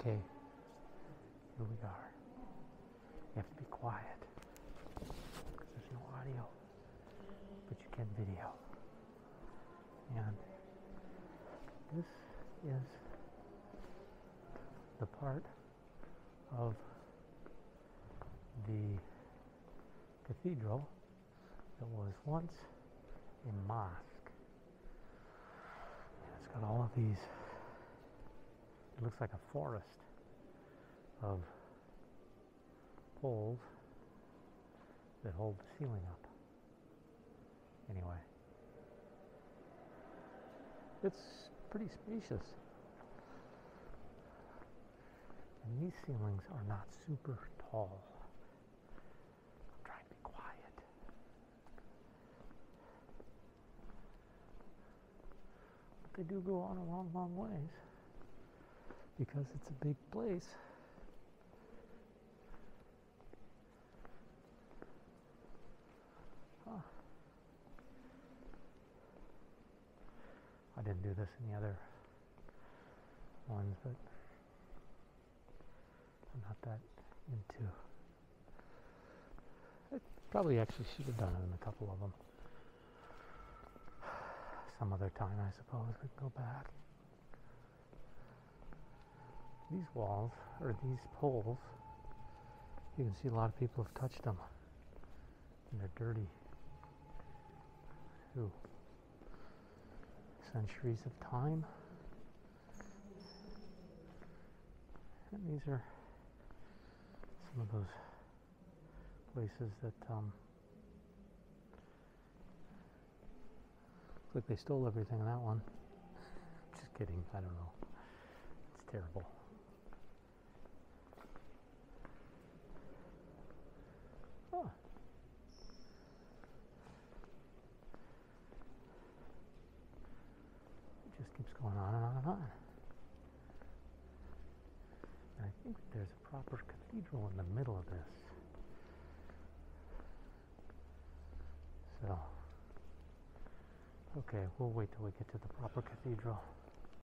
Okay, here we are. You have to be quiet because there's no audio, but you can video. And this is the part of the cathedral that was once a mosque. And it's got all of these, it looks like a forest of poles that hold the ceiling up. Anyway, it's pretty spacious. And these ceilings are not super tall. I'm trying to be quiet. But they do go on a long, long ways because it's a big place. Huh. I didn't do this in the other ones, but I'm not that into. I probably actually should have done it in a couple of them. Some other time, I suppose, we can go back. These walls, or these poles, you can see a lot of people have touched them. And they're dirty. Ooh. Centuries of time. And these are some of those places that um, look like they stole everything in that one. Just kidding. I don't know. It's terrible. Huh. It just keeps going on and on and on. And I think there's a proper cathedral in the middle of this. So, okay, we'll wait till we get to the proper cathedral.